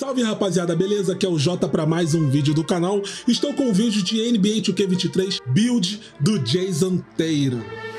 Salve rapaziada, beleza? Aqui é o Jota para mais um vídeo do canal. Estou com o vídeo de NBA 2K23 Build do Jason Tatum.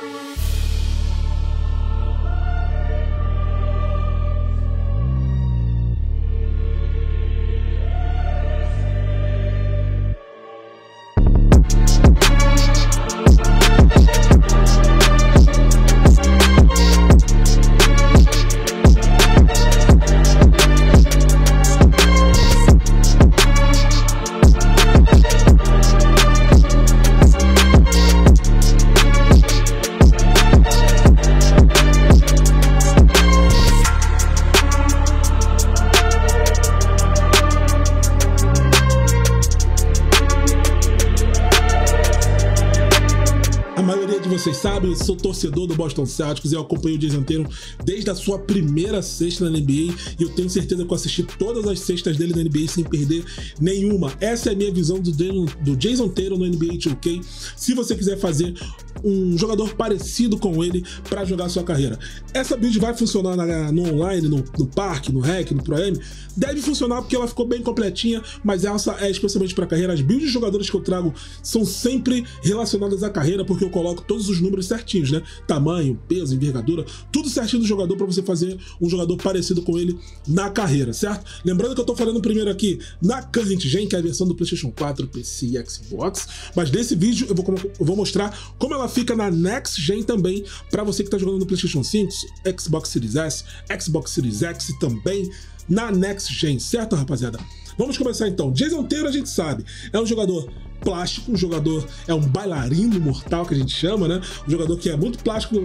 Vocês sabe, eu sou torcedor do Boston Celtics e eu acompanho o Tatum desde a sua primeira sexta na NBA e eu tenho certeza que eu assisti todas as sextas dele na NBA sem perder nenhuma. Essa é a minha visão do, do Jason Tatum no NBA 2K. Se você quiser fazer um jogador parecido com ele para jogar sua carreira. Essa build vai funcionar na, no online, no, no parque, no hack, no Pro M? Deve funcionar porque ela ficou bem completinha, mas essa é especialmente para carreira. As builds de jogadores que eu trago são sempre relacionadas à carreira, porque eu coloco todos os números certinhos, né? Tamanho, peso, envergadura, tudo certinho do jogador para você fazer um jogador parecido com ele na carreira, certo? Lembrando que eu tô falando primeiro aqui na Current Gen, que é a versão do PlayStation 4, PC e Xbox, mas nesse vídeo eu vou, eu vou mostrar como ela fica na Next Gen também, para você que está jogando no PlayStation 5, Xbox Series S, Xbox Series X também na Next Gen, certo, rapaziada? Vamos começar então. Jason Taylor a gente sabe, é um jogador plástico, um jogador é um bailarino mortal que a gente chama, né? Um jogador que é muito plástico,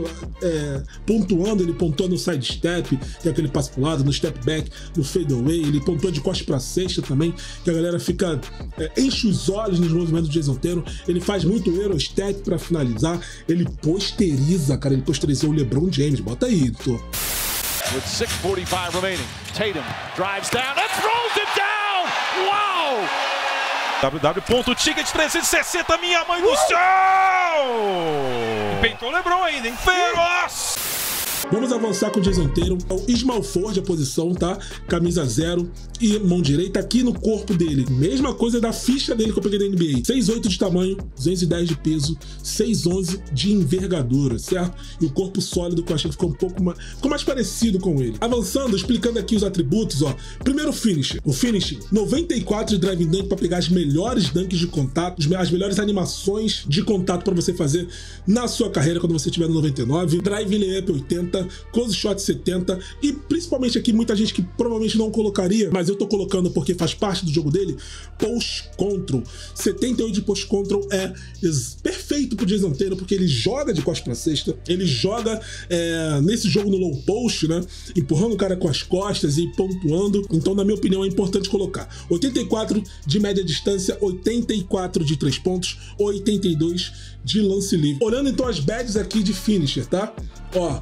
é, pontuando, ele pontua no side step, que é aquele passo pro lado, no step back, no fade away, ele pontua de costas para cesta também, que a galera fica é, enche os olhos nos movimentos do Jason Taylor. Ele faz muito aerostep para finalizar, ele posteriza, cara, ele posterizou o LeBron James. Bota aí, Editor. With 6:45 remaining, Tatum drives down and throws it down. Wow! www.ticket360, minha mãe do céu! Peitou o Lebron ainda, hein? Feroz! Vamos avançar com o Tatum. É o Ismael Ford a posição, tá? Camisa zero e mão direita aqui no corpo dele. Mesma coisa da ficha dele que eu peguei da NBA. 6'8 de tamanho, 210 de peso, 6'11 de envergadura, certo? E o corpo sólido que eu achei que ficou um pouco mais, ficou mais parecido com ele. Avançando, explicando aqui os atributos, ó. Primeiro finish. O finish, 94 de driving dunk para pegar as melhores dunks de contato, as melhores animações de contato para você fazer na sua carreira quando você estiver no 99. Drive layup 80, close shot 70 e principalmente aqui muita gente que provavelmente não colocaria, mas eu tô colocando porque faz parte do jogo dele, post control. 78 de post control é perfeito pro Jason Taylor porque ele joga de costas para cesta, ele joga é, nesse jogo no low post, né, empurrando o cara com as costas e pontuando. Então, na minha opinião, é importante colocar 84 de média distância, 84 de 3 pontos, 82 de lance livre. Olhando então as badges aqui de finisher, tá? Ó,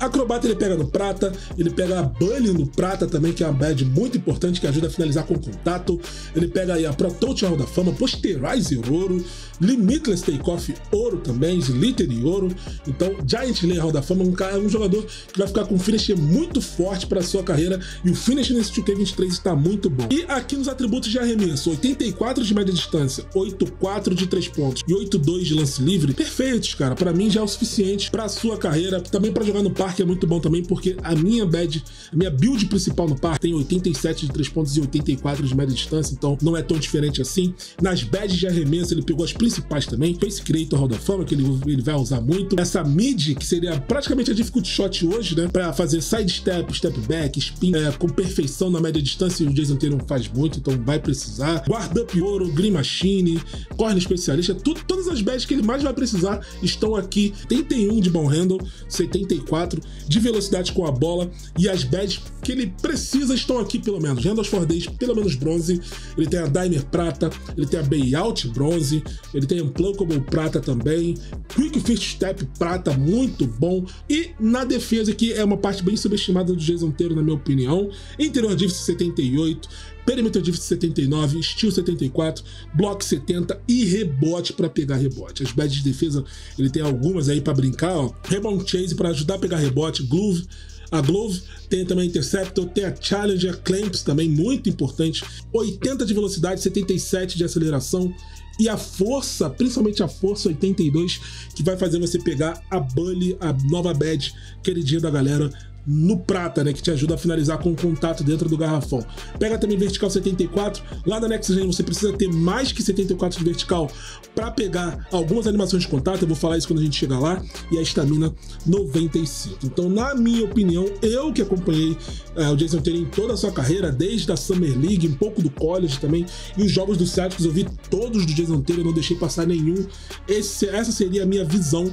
Acrobata ele pega no prata, ele pega a Bunny no prata também, que é uma badge muito importante que ajuda a finalizar com contato. Ele pega aí a Pro Hall da Fama, Posterizer ouro, Limitless Takeoff ouro também, Glitter e ouro. Então, Giant Layer Hall da Fama é um jogador que vai ficar com um finisher muito forte para sua carreira e o finish nesse 2K23 está muito bom. E aqui nos atributos de arremesso, 84 de média distância, 84 de 3 pontos e 82 de lance livre, perfeitos, cara. Para mim já é o suficiente para sua carreira, também para jogar no parque parque é muito bom também, porque a minha bad, a minha build principal no parque tem 87 de 3 pontos e 84 de média distância, então não é tão diferente assim. Nas badges de arremesso, ele pegou as principais também. Face Creator Hall Fama, que ele, ele vai usar muito. Essa mid, que seria praticamente a difficult shot hoje, né? Pra fazer side step, step back, spin é, com perfeição na média distância, e o Jason Taylor faz muito, então vai precisar. Guard-up ouro, Green Machine, corner especialista, tudo, todas as badges que ele mais vai precisar estão aqui. 31 de bom handle, 74 de velocidade com a bola e as badges que ele precisa estão aqui pelo menos. Randall for Days, pelo menos bronze. Ele tem a Dimer prata, ele tem a Bayout bronze, ele tem a Unpluckable prata também. Quick First Step prata, muito bom. E na defesa, que é uma parte bem subestimada do Jason Taylor, na minha opinião. Interior Diff 78, Perímetro Diff 79, Steel 74, Block 70 e rebote para pegar rebote. As badges de defesa, ele tem algumas aí para brincar, ó. Rebound Chase para ajudar a pegar rebote, Groove, a Glove, tem também a Interceptor, tem a Challenger Clamps também, muito importante. 80 de velocidade, 77 de aceleração. E a força, principalmente a força 82, que vai fazer você pegar a Bully, a nova badge queridinha da galera no prata, né, que te ajuda a finalizar com contato dentro do garrafão. Pega também vertical 74, lá na Next Gen você precisa ter mais que 74 de vertical para pegar algumas animações de contato, eu vou falar isso quando a gente chegar lá, e a estamina 95. Então, na minha opinião, eu que acompanhei é, o Jason Taylor em toda a sua carreira, desde a Summer League, um pouco do college também, e os jogos do Celtics, eu vi todos do Jason Taylor, não deixei passar nenhum. Esse, essa seria a minha visão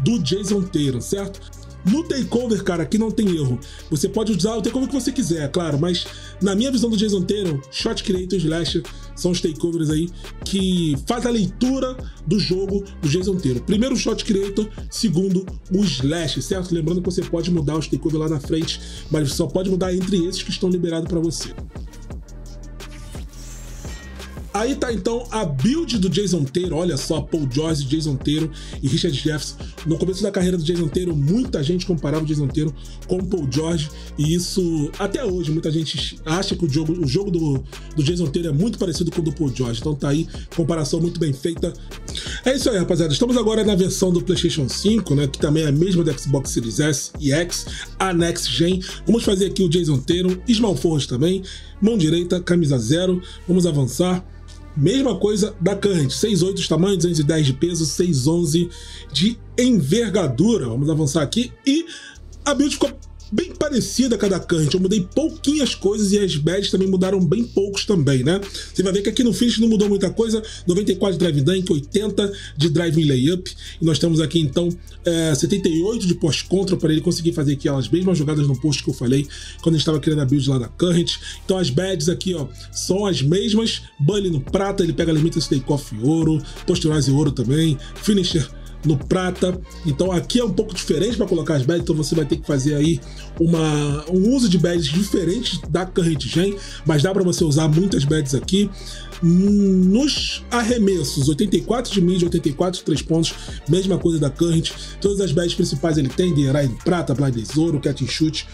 do Jason Taylor, certo? No takeover, cara, aqui não tem erro. Você pode usar o takeover que você quiser, é claro, mas na minha visão do Jason Taylor, Shot Creator e Slash são os takeovers aí que faz a leitura do jogo do Jason Taylor. Primeiro o Shot Creator, segundo o Slash, certo? Lembrando que você pode mudar os takeovers lá na frente, mas só pode mudar entre esses que estão liberados para você. Aí tá então a build do Jason Taylor, olha só, Paul George, Jason Taylor e Richard Jefferson. No começo da carreira do Jason Taylor, muita gente comparava o Jason Taylor com o Paul George, e isso até hoje muita gente acha que o jogo, o jogo do, do Jason Taylor é muito parecido com o do Paul George. Então tá aí, comparação muito bem feita. É isso aí, rapaziada. Estamos agora na versão do PlayStation 5, né, que também é a mesma do Xbox Series S e X, a Next Gen. Vamos fazer aqui o Jason Taylor, Small Force também, mão direita, camisa zero. Vamos avançar. Mesma coisa da Current, 6,8 de tamanho, 210 de peso, 6,11 de envergadura. Vamos avançar aqui. E a build ficou bem parecida com a da Current. Eu mudei pouquinhas coisas e as badges também mudaram bem poucos também, né? Você vai ver que aqui no finish não mudou muita coisa. 94 de drive dunk, 80 de drive layup. E nós temos aqui então é, 78 de post contra para ele conseguir fazer aquelas mesmas jogadas no post que eu falei quando a gente estava criando a build lá da Current. Então as badges aqui, ó, são as mesmas. Bully no prata, ele pega limited takeoff ouro, posterize ouro também, finisher no prata. Então aqui é um pouco diferente para colocar as badges, então você vai ter que fazer aí uma, um uso de badges diferente da Current Gen, mas dá para você usar muitas badges aqui. Nos arremessos, 84 de mid, 84 de 3 pontos, mesma coisa da Current. Todas as badges principais ele tem, Derai prata, Blind ouro, and Shoot,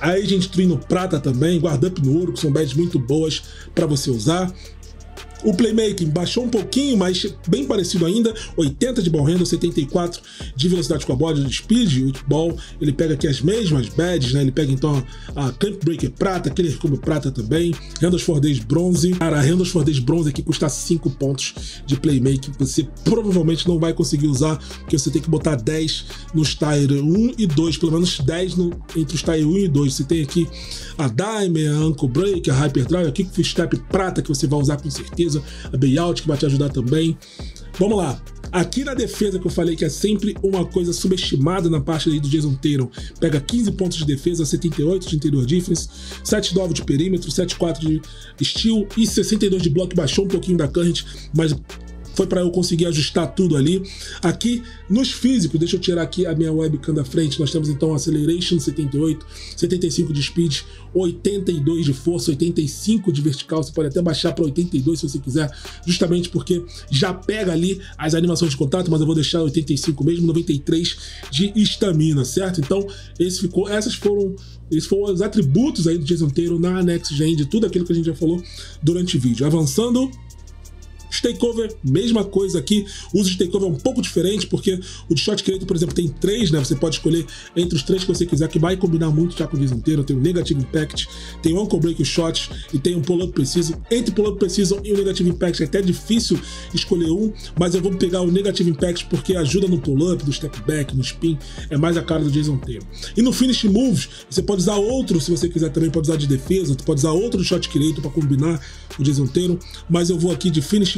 Aí a gente tem no prata também, guarda-up no ouro, que são badges muito boas para você usar. O playmaking baixou um pouquinho, mas bem parecido ainda. 80 de ball handle, 74 de velocidade com a bola, de speed, o ball. Ele pega aqui as mesmas badges, né? Ele pega então a Clamp Breaker prata, Killer como prata também. Handles for Days bronze. Cara, Handles for Days bronze aqui custa 5 pontos de playmaking. Você provavelmente não vai conseguir usar, porque você tem que botar 10 nos Tire 1 e 2, pelo menos 10 no, entre os Tire 1 e 2. Você tem aqui a Dime, a Ankle Break, a Hyperdrive, a Kick Step prata que você vai usar com certeza defesa, a Bayout que vai te ajudar também. Vamos lá. Aqui na defesa que eu falei que é sempre uma coisa subestimada na parte aí do Jason Tatum. Pega 15 pontos de defesa, 78 de interior defense, 7,9 de perímetro, 7,4 de steal e 62 de bloco. Baixou um pouquinho da current, mas foi para eu conseguir ajustar tudo ali. Aqui nos físicos, deixa eu tirar aqui a minha webcam da frente, nós temos então Acceleration 78, 75 de speed, 82 de força, 85 de vertical, você pode até baixar para 82 se você quiser, justamente porque já pega ali as animações de contato, mas eu vou deixar 85 mesmo, 93 de estamina, certo? Então, esse ficou, essas foram esses foram os atributos aí do Jason Taylor na Next Gen, de tudo aquilo que a gente já falou durante o vídeo. Avançando, Takeover, mesma coisa aqui. O uso de takeover é um pouco diferente, porque o de creator, por exemplo, tem três, né? Você pode escolher entre os três que você quiser, que vai combinar muito já com o dia inteiro. Tem o Negative Impact, tem o Uncle Break Shot e tem o Pull-Up Precision. Entre Pull-Up Precision e o Negative Impact é até difícil escolher um, mas eu vou pegar o Negative Impact porque ajuda no pull-up, no step back, no spin, é mais a cara do Jason Taylor. E no Finish Moves, você pode usar outro, se você quiser também, pode usar de defesa, tu pode usar outro shot creator para combinar o Jason Taylor, mas eu vou aqui de Finish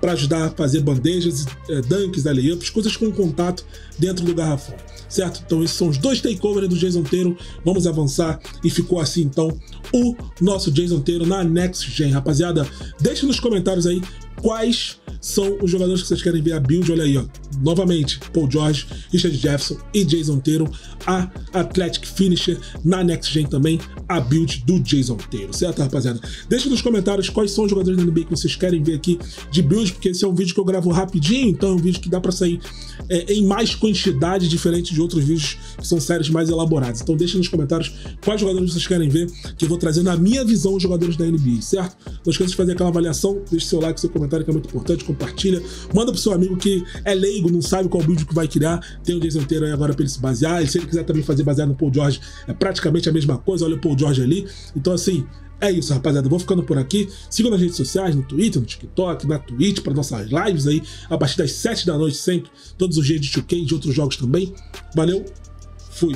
para ajudar a fazer bandejas, é, dunks, layups, coisas com contato dentro do garrafão, certo? Então esses são os dois takeovers do Jason Taylor, vamos avançar e ficou assim então o nosso Jason Taylor na Next Gen, rapaziada. Deixe nos comentários aí quais são os jogadores que vocês querem ver a build. Olha aí, ó. Novamente, Paul George, Richard Jefferson e Jason Taylor. A Athletic Finisher na Next Gen também, a build do Jason Taylor, certo, rapaziada? Deixa nos comentários quais são os jogadores da NBA que vocês querem ver aqui de build, porque esse é um vídeo que eu gravo rapidinho, então é um vídeo que dá para sair é, em mais quantidade, diferente de outros vídeos que são séries mais elaboradas. Então deixa nos comentários quais jogadores vocês querem ver, que eu vou trazer na minha visão os jogadores da NBA, certo? Não esqueça de fazer aquela avaliação, deixe seu like, seu comentário que é muito importante, compartilha, manda pro seu amigo que é leigo, não sabe qual build que vai criar, tem o Jason Taylor aí agora pra ele se basear, e se ele quiser também fazer baseado no Paul George, é praticamente a mesma coisa, olha o Paul George ali. Então assim, é isso, rapaziada. Vou ficando por aqui. Sigam nas redes sociais, no Twitter, no TikTok, na Twitch, para nossas lives aí, a partir das 7 da noite, sempre. Todos os dias de 2K e de outros jogos também. Valeu, fui.